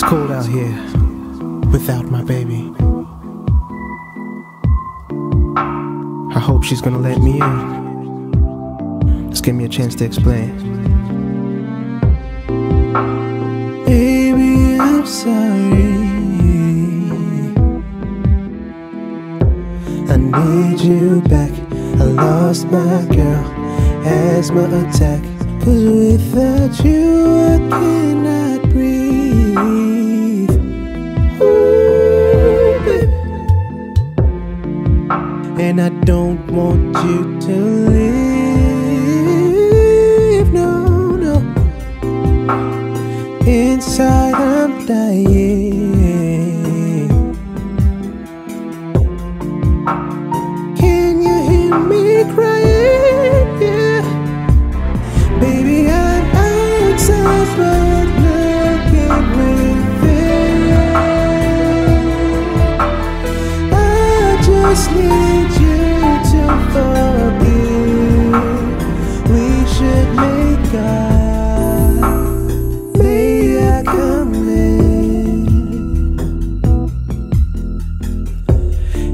cold out here without my baby. I hope she's gonna let me in. Just give me a chance to explain. Baby, I'm sorry. I need you back. I lost my girl, asthma attack. Cause without you, I cannot And I don't want you to leave. No, no. Inside, I'm dying.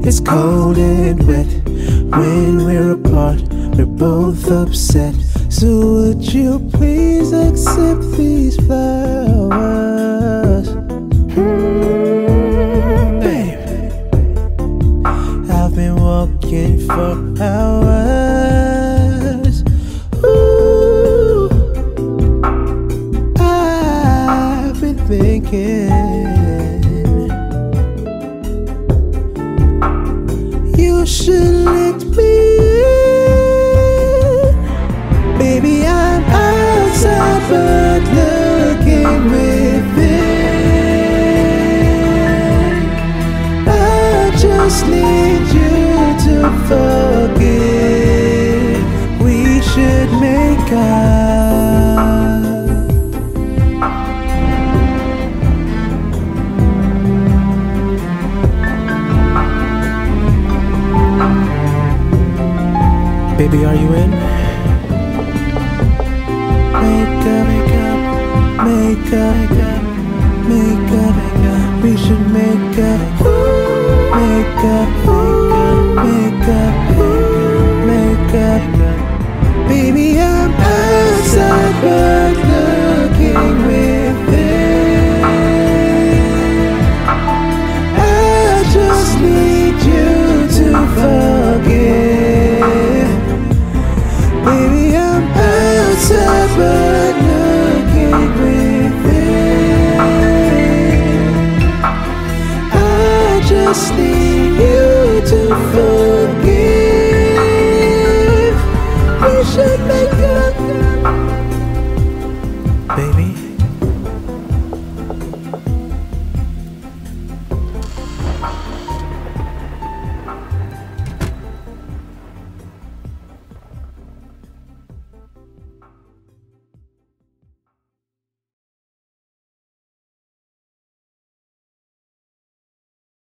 It's cold and wet when we're apart. We're both upset. So would you please accept these flowers? Been walking for hours. Ooh, I've been thinking. You should let me just need you to forgive. We should make up. Baby, are you in? Make up, make up, make up, make up, up, make up, make up. Baby, I'm outside, but looking within. I just need you to forgive. Baby, I'm outside, but looking within. I just need.